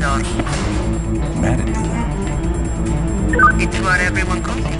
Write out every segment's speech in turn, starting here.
Matador. Matador? It's what everyone calls it.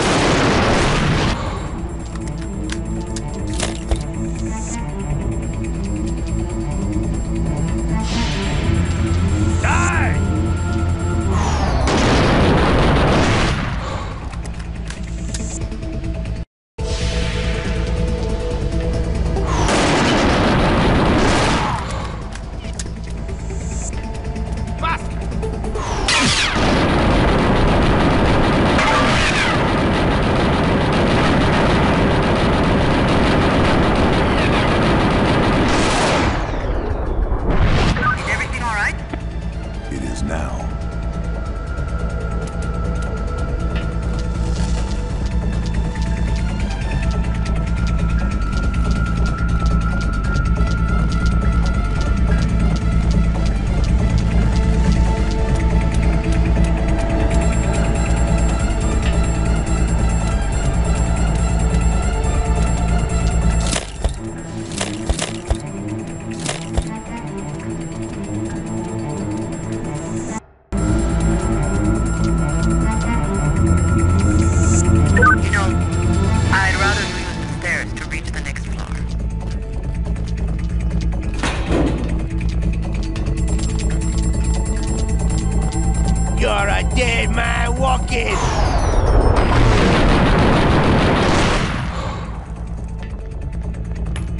You're a dead man walking!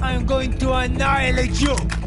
I'm going to annihilate you!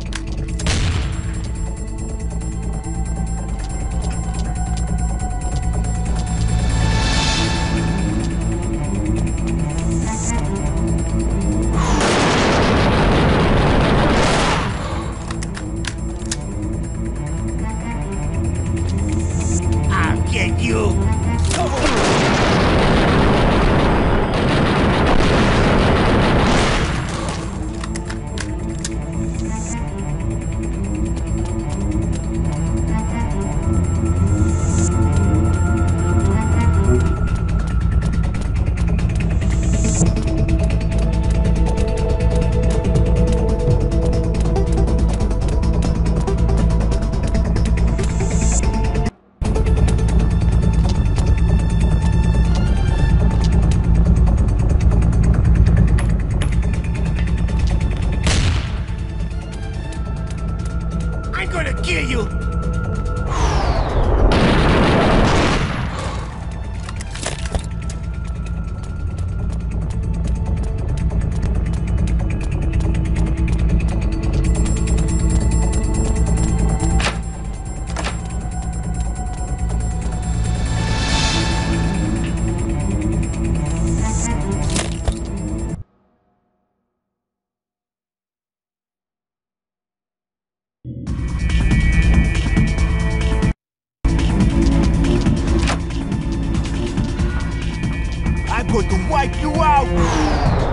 going to wipe you out.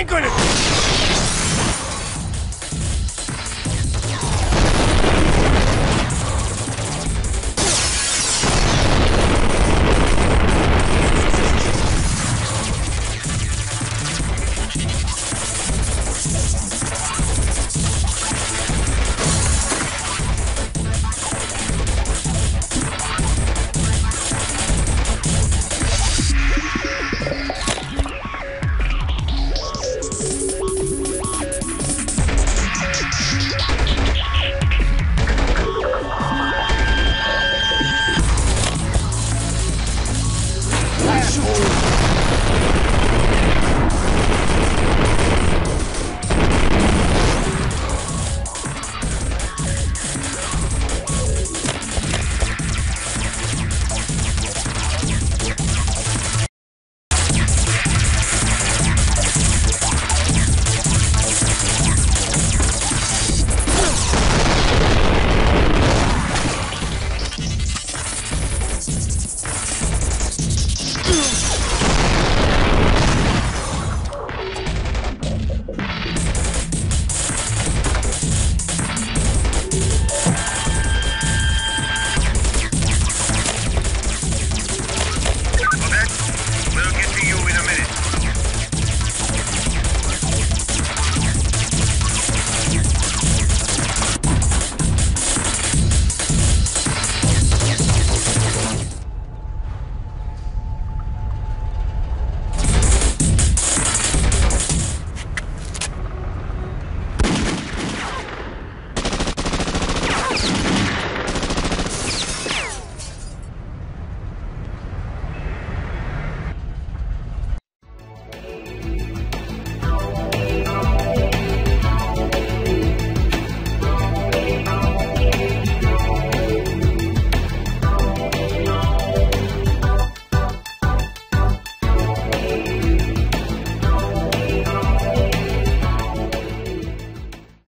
I'm gonna...